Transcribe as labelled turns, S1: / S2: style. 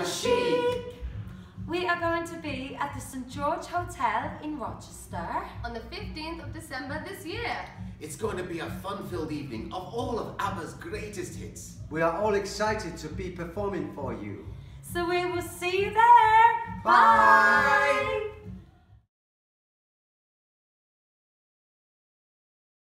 S1: Chique. We are going to be at the St. George Hotel in Rochester.
S2: On the 15th of December this year.
S3: It's going to be a fun-filled evening of all of ABBA's greatest hits.
S4: We are all excited to be performing for you.
S1: So we will see you there. Bye.